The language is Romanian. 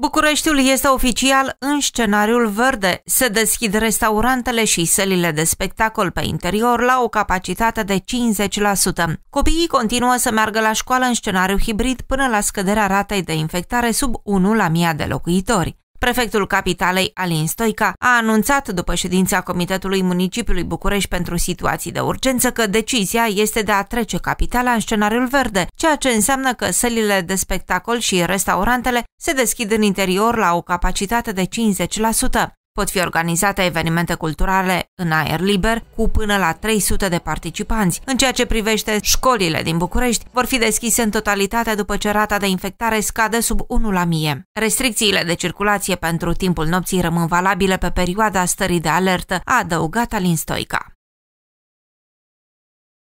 Bucureștiul este oficial în scenariul verde. Se deschid restaurantele și sălile de spectacol pe interior la o capacitate de 50%. Copiii continuă să meargă la școală în scenariu hibrid până la scăderea ratei de infectare sub 1 la 1000 de locuitori. Prefectul capitalei, Alin Stoica, a anunțat după ședința Comitetului Municipiului București pentru situații de urgență că decizia este de a trece capitala în scenariul verde, ceea ce înseamnă că sălile de spectacol și restaurantele se deschid în interior la o capacitate de 50%. Pot fi organizate evenimente culturale în aer liber cu până la 300 de participanți. În ceea ce privește școlile din București, vor fi deschise în totalitate după ce rata de infectare scade sub 1 la mie. Restricțiile de circulație pentru timpul nopții rămân valabile pe perioada stării de alertă, a adăugat Alin Stoica.